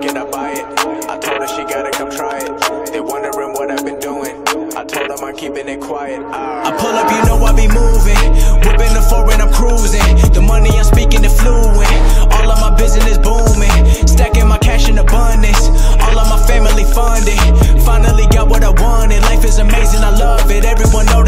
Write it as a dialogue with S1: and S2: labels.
S1: get up by it. I told her she gotta come try it. They wondering what I've been doing. I told them I'm keeping it quiet. Ah. I pull up, you know I be moving. Whipping the foreign, I'm cruising. The money I'm speaking is fluent. All of my business booming. Stacking my cash in abundance. All of my family funded. Finally got what I wanted. Life is amazing, I love it. Everyone knows.